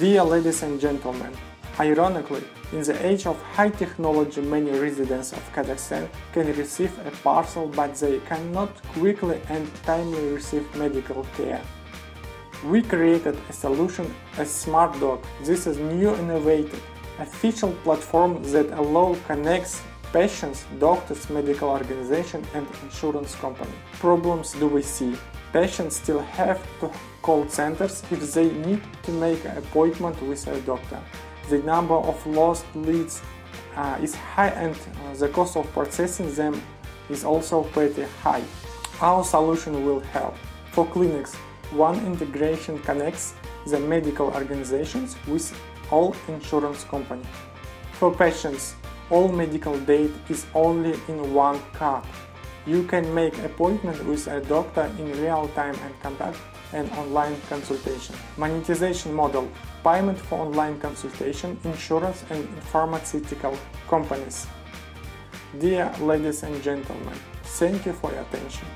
Dear ladies and gentlemen, ironically, in the age of high technology, many residents of Kazakhstan can receive a parcel but they cannot quickly and timely receive medical care. We created a solution as SmartDOC. This is new innovative, official platform that allow connects patients, doctors, medical organization and insurance company. Problems do we see? Patients still have to call centers if they need to make an appointment with a doctor. The number of lost leads uh, is high and uh, the cost of processing them is also pretty high. Our solution will help. For clinics, one integration connects the medical organizations with all insurance companies. For patients, all medical data is only in one card. You can make appointment with a doctor in real time and conduct an online consultation. Monetization model payment for online consultation, insurance and pharmaceutical companies. Dear ladies and gentlemen, thank you for your attention.